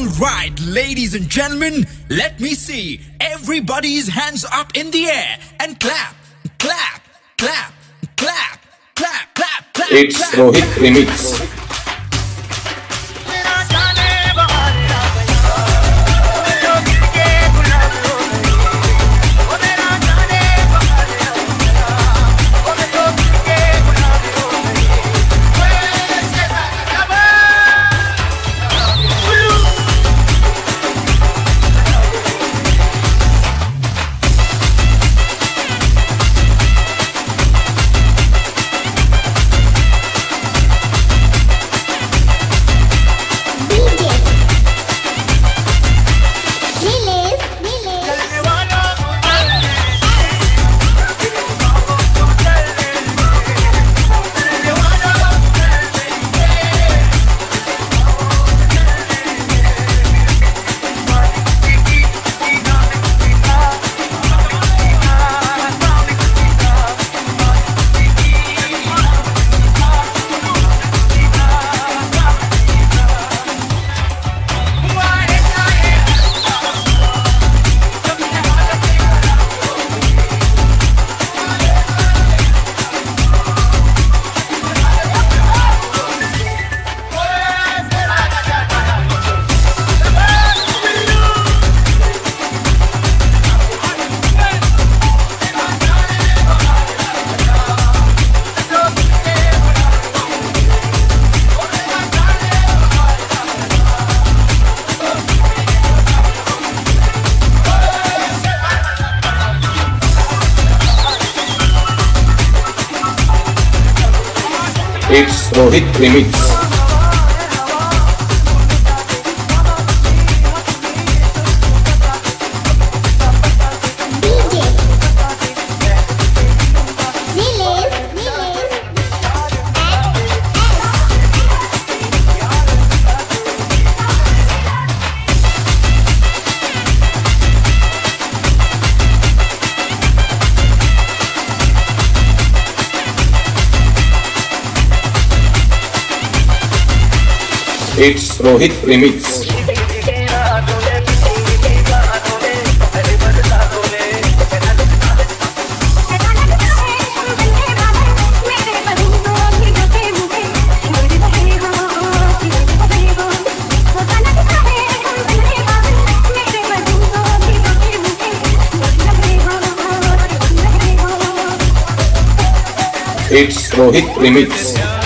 All right, ladies and gentlemen, let me see everybody's hands up in the air and clap, clap, clap, clap, clap, clap, clap. It's clap. Rohit Remix. It's Rohit Remix. It's Rohit Remix. It's Rohit Remix.